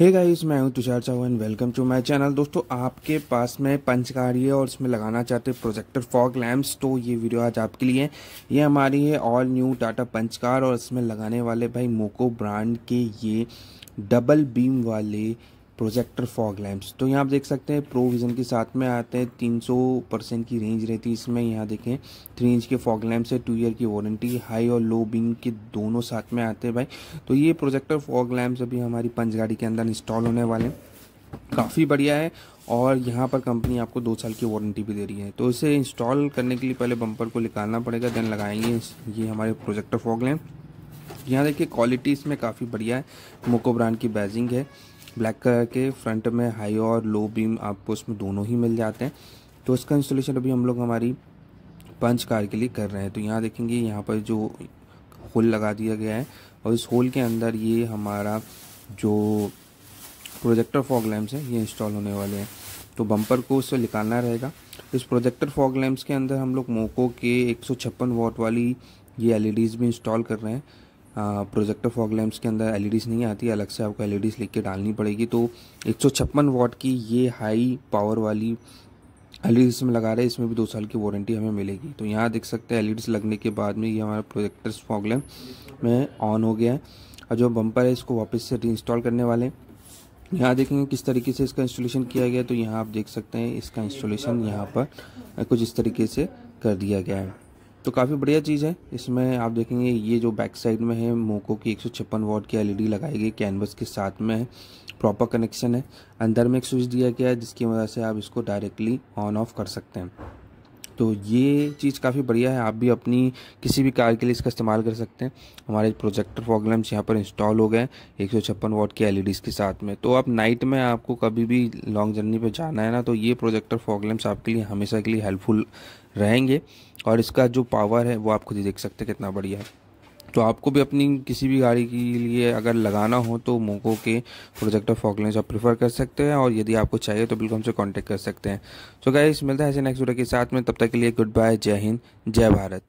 हे guys मैं हूँ Tushar Chauhan. Welcome to my channel दोस्तों, आपके पास में पंचकारी है और इसमें लगाना चाहते हैं प्रोजेक्टर फॉग लैम्प्स तो ये वीडियो आज आपके लिए ये हमारी है ऑल न्यू टाटा पंचकार और इसमें लगाने वाले भाई मोको ब्रांड के ये डबल बीम वाले प्रोजेक्टर फॉग लैंप्स। तो यहाँ आप देख सकते हैं प्रो विज़न के साथ में आते हैं 300 परसेंट की रेंज रहती है इसमें। यहाँ देखें थ्री इंच के फॉग लैंप्स है टू ईयर की वारंटी हाई और लो बीम के दोनों साथ में आते हैं भाई। तो ये प्रोजेक्टर फॉग लैंप्स अभी हमारी पंच गाड़ी के अंदर इंस्टॉल होने वाले हैं। काफ़ी बढ़िया है और यहाँ पर कंपनी आपको दो साल की वारंटी भी दे रही है। तो इसे इंस्टॉल करने के लिए पहले बम्पर को निकालना पड़ेगा देन लगाएँगे ये हमारे प्रोजेक्टर फॉग लैम्प यहाँ देखिए क्वालिटी इसमें काफ़ी बढ़िया है मोको ब्रांड की बैजिंग है। ब्लैक कलर के फ्रंट में हाई और लो बीम आपको उसमें दोनों ही मिल जाते हैं। तो इसका इंस्टॉलेशन अभी हम लोग हमारी पंच कार के लिए कर रहे हैं। तो यहाँ देखेंगे, यहाँ पर जो होल लगा दिया गया है और इस होल के अंदर ये हमारा जो प्रोजेक्टर फॉग लैम्प्स है, ये इंस्टॉल होने वाले हैं। तो बम्पर को उससे निकालना रहेगा। इस प्रोजेक्टर फॉग लैम्प्स के अंदर हम लोग मोको के एक वॉट वाली ये एलईडीज़ भी इंस्टॉल कर रहे हैं। प्रोजेक्टर फॉग लैम्प्स के अंदर एलईडीज़ नहीं आती, अलग से आपको एलईडीज़ लिख के डालनी पड़ेगी। तो एक वाट की ये हाई पावर वाली एल ई में लगा रहे हैं, इसमें भी दो साल की वारंटी हमें मिलेगी। तो यहाँ देख सकते हैं एल लगने के बाद में ये हमारा प्रोजेक्टर फॉग लैम्प में ऑन हो गया है। और जो बम्पर है, इसको वापस से री करने वाले हैं। यहाँ देखेंगे किस तरीके से इसका इंस्टॉलेशन किया गया तो यहाँ आप देख सकते हैं इसका इंस्टॉलेशन यहाँ पर कुछ इस तरीके से कर दिया गया है। तो काफ़ी बढ़िया चीज़ है। इसमें आप देखेंगे, ये जो बैक साइड में है मोको की एक वॉट की एलईडी लगाई गई कैनवस के साथ में है प्रॉपर कनेक्शन है। अंदर में एक स्विच दिया गया है, जिसकी वजह से आप इसको डायरेक्टली ऑन ऑफ़ कर सकते हैं। तो ये चीज़ काफ़ी बढ़िया है। आप भी अपनी किसी भी कार के लिए इसका इस्तेमाल कर सकते हैं। हमारे प्रोजेक्टर फॉगलम्स यहाँ पर इंस्टॉल हो गए एक सौ छप्पन वॉट के एलईडीज़ के साथ में। तो आप नाइट में आपको कभी भी लॉन्ग जर्नी पर जाना है ना तो ये प्रोजेक्टर फॉगलम्स आपके लिए हमेशा के लिए हेल्पफुल रहेंगे। और इसका जो पावर है वो आप खुद ही देख सकते हैं कितना बढ़िया है। तो आपको भी अपनी किसी भी गाड़ी के लिए अगर लगाना हो तो मोको के प्रोजेक्टर फॉकलेंस आप प्रीफर कर सकते हैं और यदि आपको चाहिए तो बिल्कुल हमसे कांटेक्ट कर सकते हैं। तो गाइस मिलता है ऐसे नेक्स्ट वीडियो के साथ में, तब तक के लिए गुड बाय जय हिंद, जय भारत।